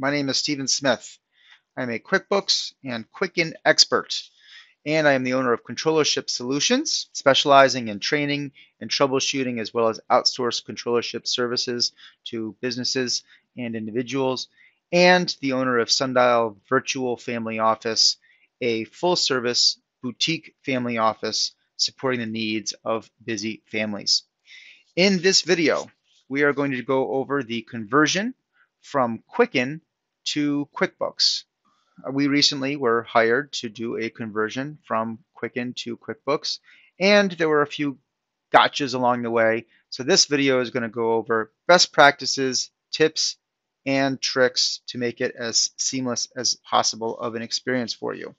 My name is Stephen Smith. I'm a QuickBooks and Quicken expert, and I am the owner of Controllership Solutions, specializing in training and troubleshooting as well as outsourced controllership services to businesses and individuals, and the owner of Sundial Virtual Family Office, a full service boutique family office supporting the needs of busy families. In this video, we are going to go over the conversion from Quicken to QuickBooks. Uh, we recently were hired to do a conversion from Quicken to QuickBooks, and there were a few gotchas along the way. So this video is going to go over best practices, tips, and tricks to make it as seamless as possible of an experience for you.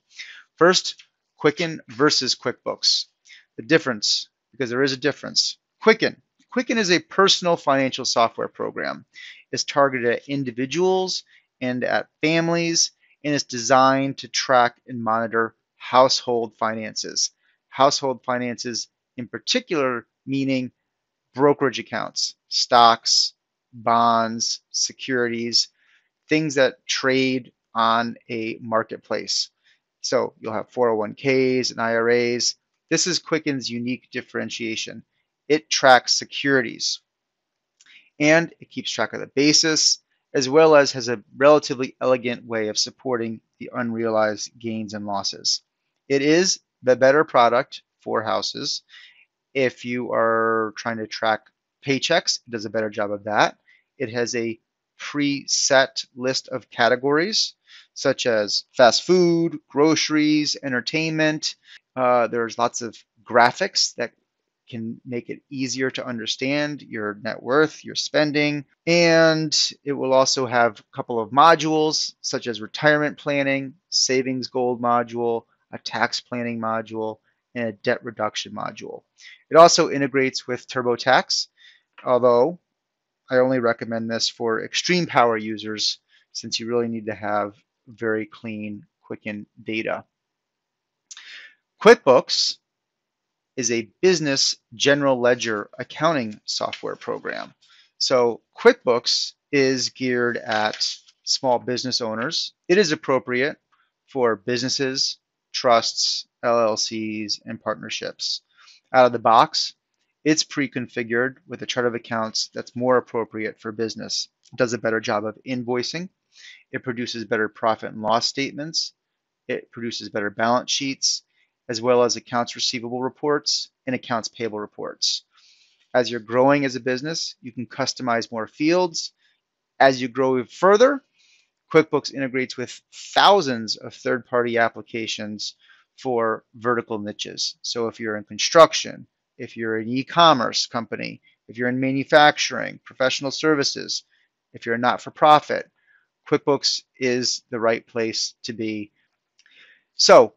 First, Quicken versus QuickBooks. The difference, because there is a difference. Quicken. Quicken is a personal financial software program. It's targeted at individuals and at families, and it's designed to track and monitor household finances. Household finances, in particular, meaning brokerage accounts, stocks, bonds, securities, things that trade on a marketplace. So you'll have 401ks and IRAs. This is Quicken's unique differentiation. It tracks securities and it keeps track of the basis as well as has a relatively elegant way of supporting the unrealized gains and losses. It is the better product for houses. If you are trying to track paychecks, it does a better job of that. It has a preset list of categories such as fast food, groceries, entertainment. Uh, there's lots of graphics that can make it easier to understand your net worth, your spending, and it will also have a couple of modules such as retirement planning, savings gold module, a tax planning module, and a debt reduction module. It also integrates with TurboTax, although I only recommend this for extreme power users since you really need to have very clean Quicken data. QuickBooks is a business general ledger accounting software program. So QuickBooks is geared at small business owners. It is appropriate for businesses, trusts, LLCs, and partnerships. Out of the box, it's pre-configured with a chart of accounts that's more appropriate for business. It does a better job of invoicing. It produces better profit and loss statements. It produces better balance sheets as well as accounts receivable reports and accounts payable reports. As you're growing as a business, you can customize more fields. As you grow further, QuickBooks integrates with thousands of third-party applications for vertical niches. So if you're in construction, if you're an e-commerce company, if you're in manufacturing, professional services, if you're a not-for-profit, QuickBooks is the right place to be. So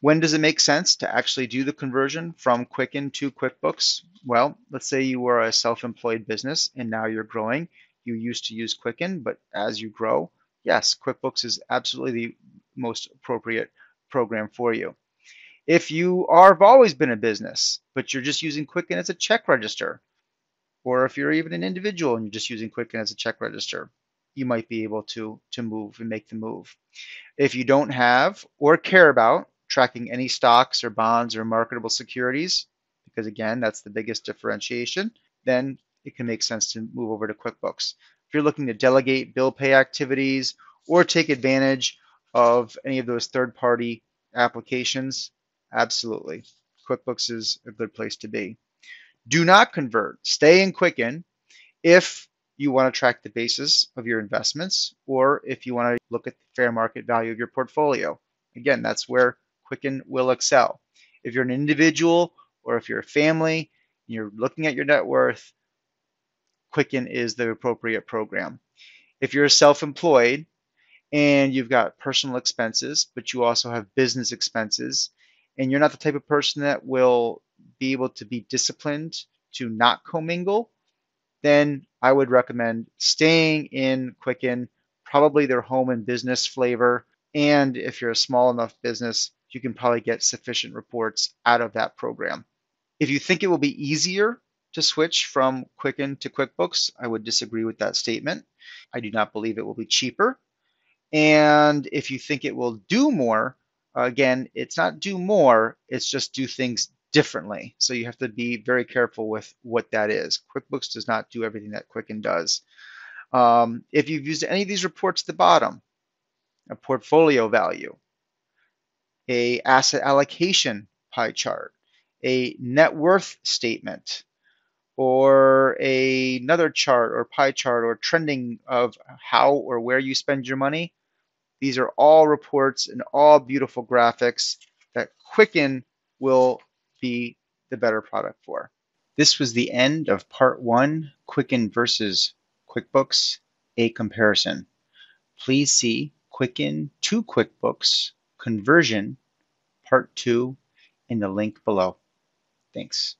when does it make sense to actually do the conversion from Quicken to QuickBooks? Well, let's say you were a self-employed business and now you're growing. You used to use Quicken, but as you grow, yes, QuickBooks is absolutely the most appropriate program for you. If you are, have always been a business, but you're just using Quicken as a check register, or if you're even an individual and you're just using Quicken as a check register, you might be able to, to move and make the move. If you don't have or care about tracking any stocks or bonds or marketable securities, because again, that's the biggest differentiation, then it can make sense to move over to QuickBooks. If you're looking to delegate bill pay activities or take advantage of any of those third-party applications, absolutely. QuickBooks is a good place to be. Do not convert. Stay in Quicken if you want to track the basis of your investments or if you want to look at the fair market value of your portfolio. Again, that's where Quicken will excel. If you're an individual or if you're a family, you're looking at your net worth, Quicken is the appropriate program. If you're self-employed and you've got personal expenses, but you also have business expenses, and you're not the type of person that will be able to be disciplined to not commingle, then I would recommend staying in Quicken, probably their home and business flavor. And if you're a small enough business, you can probably get sufficient reports out of that program. If you think it will be easier to switch from Quicken to QuickBooks. I would disagree with that statement. I do not believe it will be cheaper. And if you think it will do more, again, it's not do more, it's just do things differently. So you have to be very careful with what that is. QuickBooks does not do everything that Quicken does. Um, if you've used any of these reports at the bottom, a portfolio value, a asset allocation pie chart, a net worth statement, or a, another chart or pie chart or trending of how or where you spend your money. These are all reports and all beautiful graphics that Quicken will be the better product for. This was the end of part one, Quicken versus QuickBooks, a comparison. Please see Quicken to QuickBooks conversion part two in the link below. Thanks.